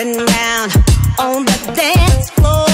and down on the dance floor.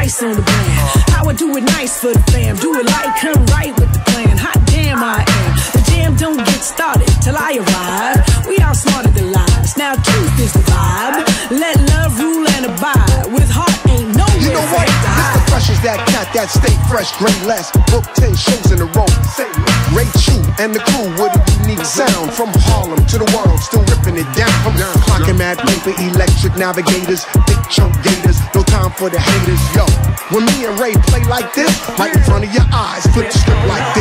Ice on the blend. How I do it nice for the fam. Do it like, come right with the plan. Hot damn I am. The jam don't get started till I arrive. We all smarter than lies. Now truth is the vibe. Let love rule and abide. With heart ain't no You know what? This the fresh as that cat that stay fresh, Great less. Book 10 shows in a row. Ray Chew and the crew with a unique sound. From Harlem to the world, still ripping it down. Clocking mad paper, electric navigators, big chunk gators. For the haters, yo. When me and Ray play like this, right in front of your eyes, flip the strip like this.